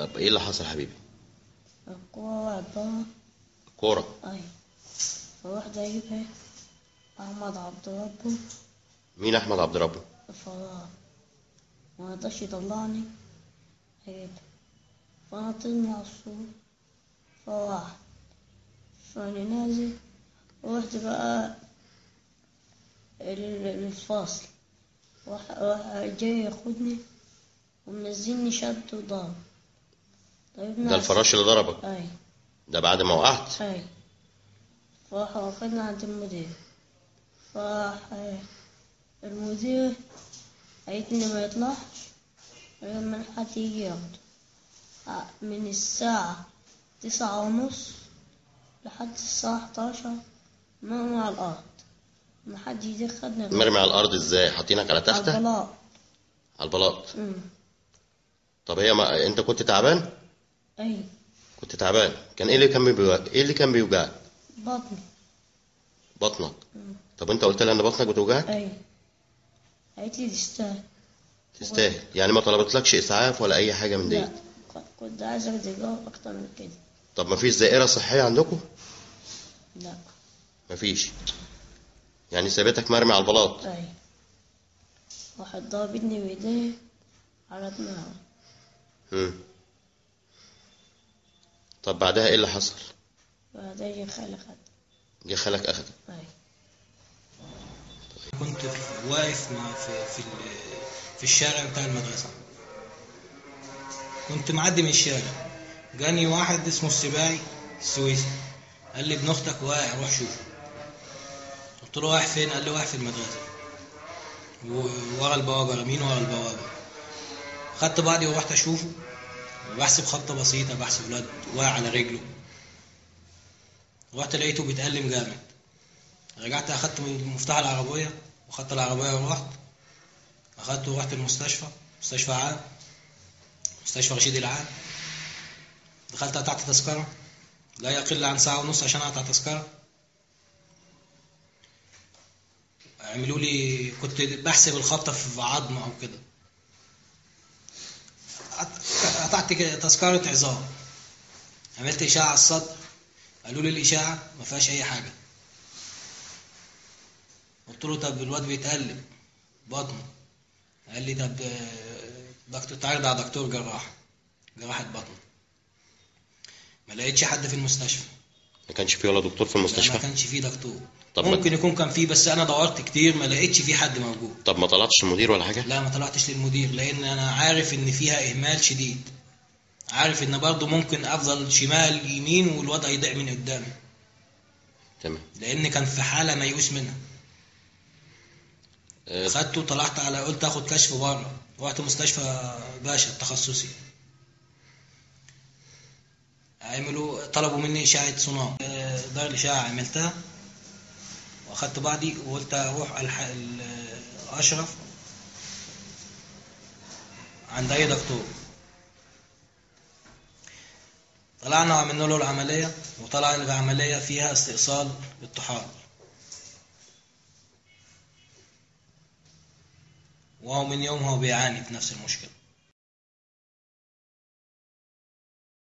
إيه اللي حصل حبيبي؟ الكورة وقعت برا كورة أي فرحت أجيبها أحمد عبد ربه. مين أحمد عبد ربه؟ الفراغ مرضاش يطلعني. أجيبها فأنا طلعني على السور فراح. فأنا نازل. رحت بقى لل- للفاصل راح جاي ياخدني ومنزلني شد وضرب ده الفراش اللي ضربك. أي. ده بعد ما وقعت. أي. فراح واخدنا عند المدير. فراح آه، المدير قالتني ما يطلعش غير من حد يجي ياخده. من الساعة تسعة ونص لحد الساعة حداشر مرمي على الأرض. ما حد يدخلنا مرمي على الأرض إزاي؟ حاطينك على على تختة البلاط. على البلاط. طب هي ما... أنت كنت تعبان؟ أي. كنت تعبان. كان إيه اللي كان بيوجعك إيه اللي كان بيوجعك؟ بطني. بطنك. أمم. طب أنت قلت لها إن بطنك بتوجعك؟ أي. قالت لي تستاهل تستاهل يعني ما طلبتلكش إسعاف ولا أي حاجة من دي لا. كنت عايز أخد إيجار أكتر من كده. طب ما فيش زائره صحية عندكم؟ لا. ما فيش. يعني سابتك مرمي على البلاط؟ أي. واحد ضربتني بإيديه على دماغي مم. طب بعدها إيه اللي حصل؟ بعدها خالي خد. جه خالك اخدك أي كنت واقف مع في في في الشارع بتاع المدرسة. كنت معدي من الشارع. جاني واحد اسمه السباعي السويسي. قال لي ابن أختك واقع روح شوفه. قلت له واقع فين؟ قال لي واقع في المدرسة. و- ورا البوابة رمين ورا البوابة. خدت بعضي ورحت أشوفه. بحسب خبطة بسيطة بحسب الواد واقع على رجله. رحت لقيته بيتألم جامد. رجعت أخدت مفتاح العربية وأخدت العربية ورحت. أخدته ورحت المستشفى مستشفى عام مستشفى رشيد العام. دخلت قطعت تذكرة. لا يقل عن ساعة ونص عشان أقطع تذكرة. عملوا لي كنت بحسب الخبطه في عظم أو كده. قطعت كده تذكرة عظام. عملت اشعه على الصدر قالوا لي الاشعه ما فيهاش أي حاجة. قلت له طب الواد بيتقلب بطنه. قال لي طب آه، دكتور تعرض على دكتور جراح. جراحة بطن ما لقيتش حد في المستشفى. ما كانش في ولا دكتور في لا ما المستشفى؟ كانش فيه دكتور. طب ممكن يكون كان فيه بس أنا دورت كتير ما لقيتش فيه حد موجود. طب ما طلعتش المدير ولا حاجة؟ لا ما طلعتش للمدير لأن أنا عارف إن فيها إهمال شديد. عارف إن برضه ممكن أفضل شمال يمين والوضع يضيع من قدامي تمام. لأن كان في حالة ميؤوس منها. آه، خدته وطلعت على قلت آخد كشف بره. رحت مستشفى باشا التخصصي. عملوا طلبوا مني اشعه صناعه آه، دار الاشعه عملتها. وأخدت بعضي وقلت أروح الحق ال- أشرف عند أي دكتور. طلعنا وعملنا له العملية وطلع العملية فيها استئصال الطحال. وهو من يوم هو بيعاني بنفس المشكلة.